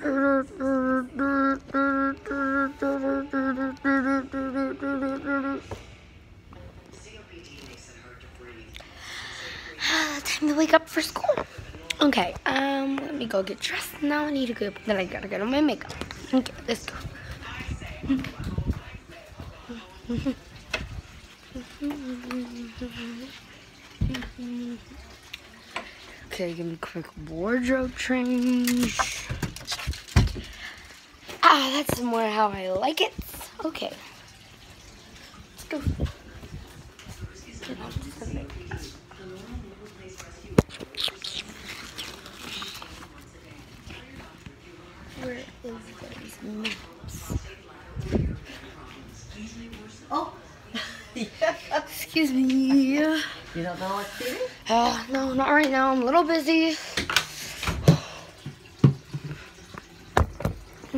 Time to wake up for school. Okay, um, let me go get dressed. Now I need to go. Then I gotta get on my makeup. Okay, let's go. Okay, give me a quick wardrobe change. Ah, that's more how I like it. Okay. Let's go. Where is those maps? Oh. Excuse me. You don't know what to do? Uh, no, not right now. I'm a little busy.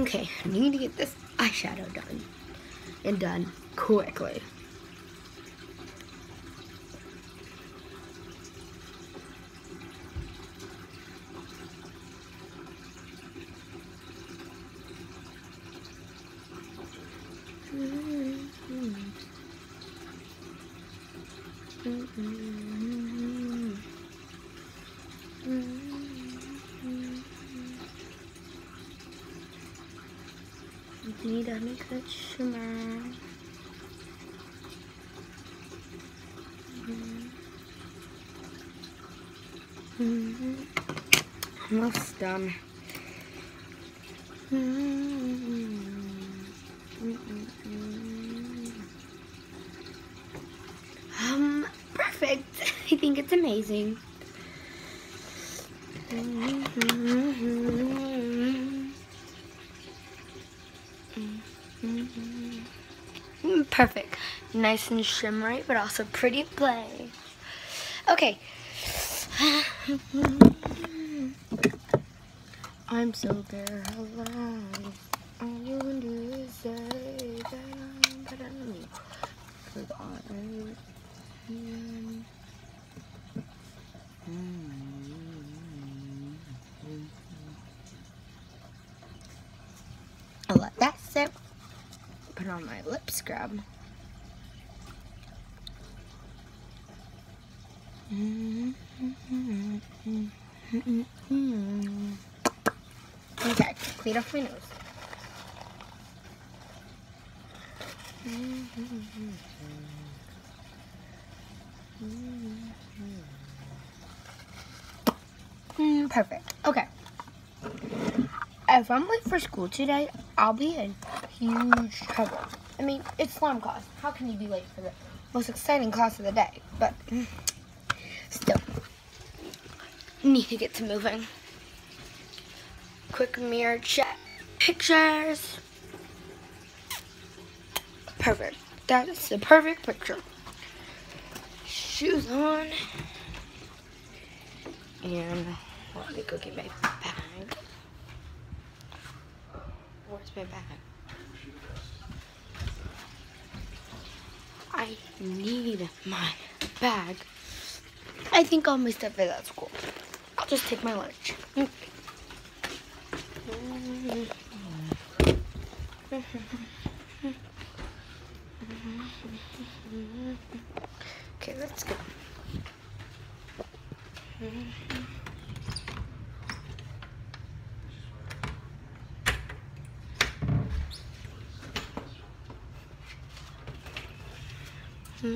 Okay, I need to get this eyeshadow done. And done quickly. Need to make that shimmer. Almost done. Um, perfect. I think it's amazing. Mm, Mm, perfect. Nice and shimmery, but also pretty plain. Okay. I'm so paralyzed. All you can do is say that I'm you. 'Cause I am. I'll let that sit. Put on my lip scrub. Okay, clean off my nose. Mm, perfect. Okay. If I'm late for school today, I'll be in huge trouble. I mean, it's slam class. How can you be late for the most exciting class of the day? But still, need to get to moving. Quick mirror check. Pictures. Perfect. That is the perfect picture. Shoes on. And let me go get my bag. Where's my bag? I need my bag. I think all my stuff is at school. I'll just take my lunch. Mm. Okay, let's go. Back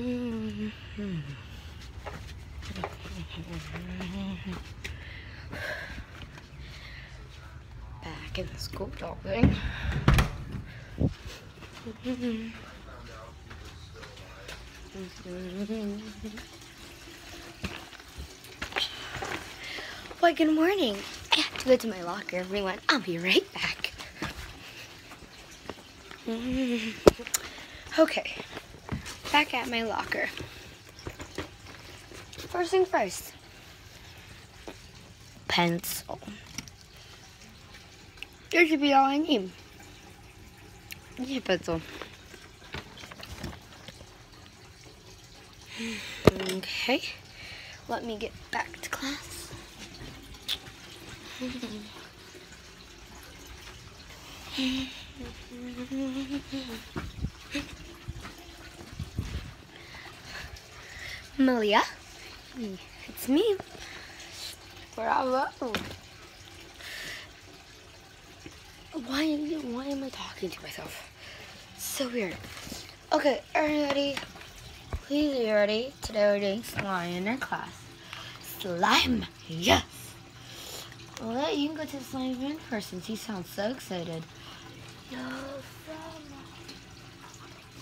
in the school building. Why, good morning. I have to go to my locker, everyone. I'll be right back. Okay, back at my locker. First thing first. Pencil. There should be all I need. Yeah, pencil. Okay, let me get back to class. Malia, it's me. Bravo. Why, why am I talking to myself? So weird. Okay, are you ready? Please, are you ready? Today we're doing slime in our class. Slime, yes. Well, you can go to the slime in person. He sounds so excited. No,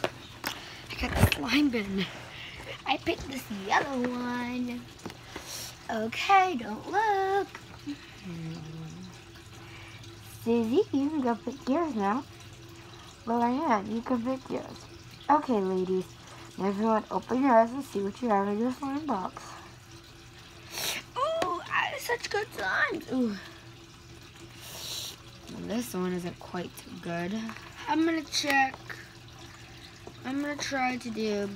I got the slime bin. I picked this yellow one. Okay, don't look. Susie, you can go pick yours now. Well, I am. you can pick yours. Okay, ladies. Everyone open your eyes and see what you have in your slime box. Ooh, I such good slimes. Ooh. Well, this one isn't quite good. I'm gonna check. I'm gonna try to do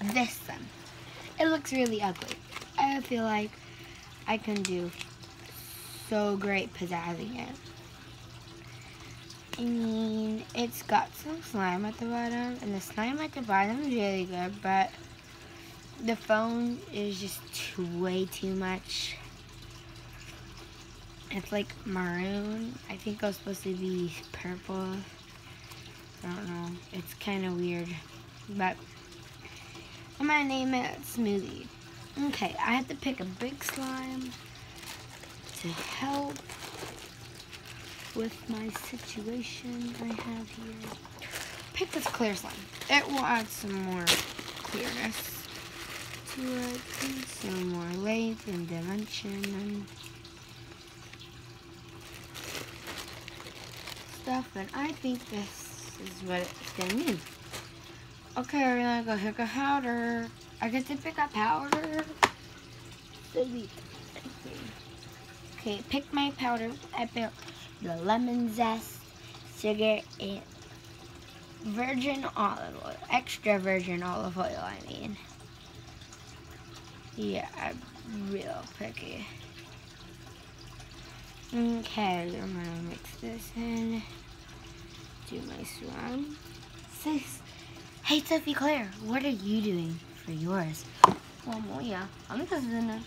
this one. It looks really ugly. I feel like I can do so great pizzazzing it. I mean, it's got some slime at the bottom, and the slime at the bottom is really good, but the phone is just too, way too much. It's like maroon. I think it was supposed to be purple. I don't know. It's kind of weird, but I'm gonna name it Smoothie. Okay, I have to pick a big slime to help with my situation I have here. Pick this clear slime. It will add some more clearness to it some more length and dimension and stuff. And I think this is what it's gonna mean. Okay, we're gonna go pick a powder. I get to pick a powder. Okay, pick my powder. I picked the lemon zest, sugar, and virgin olive oil. Extra virgin olive oil, I mean. Yeah, I'm real picky. Okay, I'm gonna mix this in. Do my slime. Sis, hey Sophie Claire, what are you doing for yours? Well, well, yeah, I'm just gonna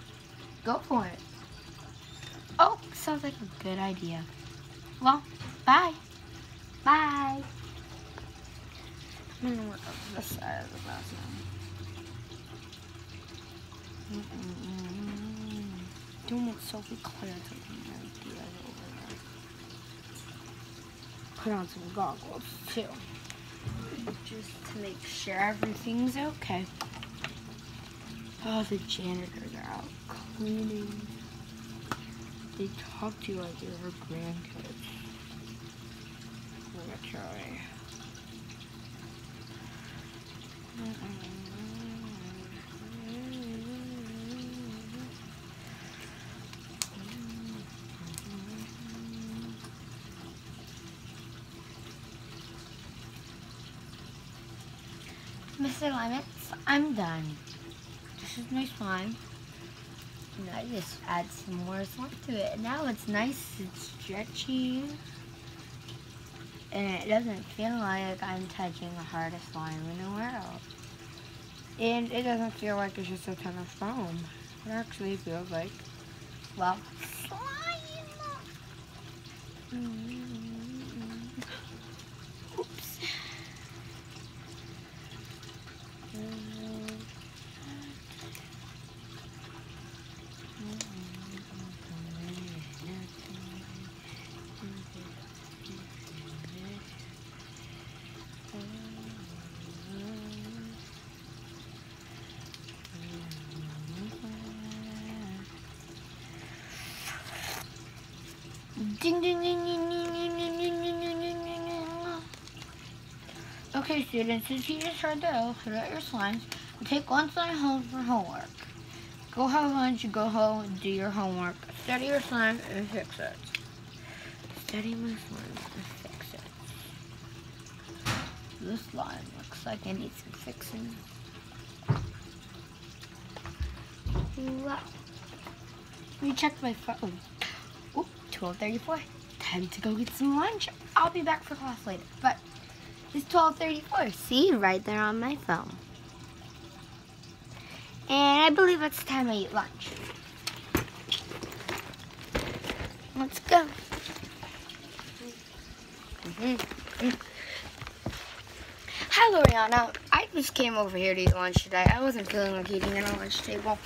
go for it. Oh, sounds like a good idea. Well, bye. Bye. I'm gonna work on this side of the glass now. Mm -mm -mm. Don't want Sophie Claire to idea over there. Put on some goggles too. Just to make sure everything's okay. Oh, the janitors are out cleaning. They talk to you like you're her grandkids. I'm gonna try. Lemons, I'm done. This is my slime. And I just add some more slime to it. And Now it's nice and stretchy. And it doesn't feel like I'm touching the hardest slime in the world. And it doesn't feel like it's just a ton of foam. It actually feels like, well, slime. Mm. Oops. Okay, students, since you just heard the oath, out your slimes and take one slime home for homework. Go have lunch, go home, and do your homework. Study your slime and fix it. Study my slime and fix it. This slime looks like it needs some fixing. Wow. Let me check my phone. Oop, 1234. time to go get some lunch. I'll be back for class later. But it's 12:34. See, right there on my phone. And I believe it's time I eat lunch. Let's go. Mm-hmm. Hi, Loriana. I just came over here to eat lunch today. I wasn't feeling like eating at a lunch table.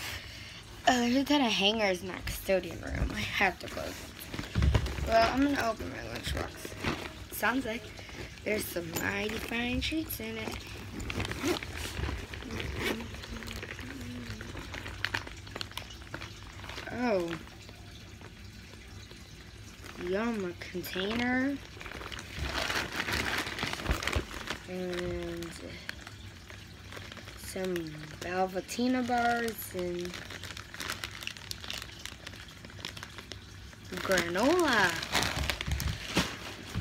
Uh, there's a ton of hangers in that custodian room. I have to close it. Well, I'm gonna open my lunchbox. Sounds like there's some mighty fine treats in it. Oh. Yum, a container. And some Belvatina bars and granola.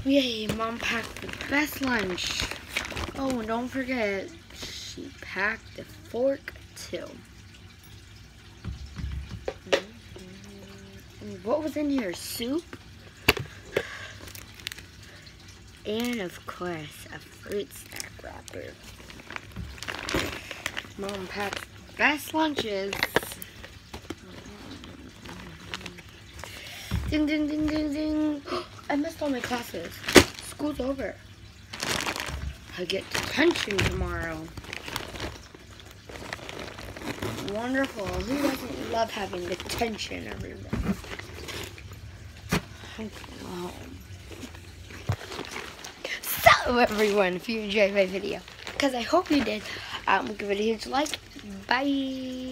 Yay, mom packed the best lunch. Oh, and don't forget, she packed a fork too. Mm-hmm. And what was in here? Soup? And of course, a fruit snack wrapper. Mom packs best lunches. Ding, ding, ding, ding, ding. I missed all my classes. School's over. I get detention tomorrow. Wonderful. Who doesn't love having detention every day? Home. So, everyone, if you enjoyed my video, because I hope you did, um, give it a huge like. Bye.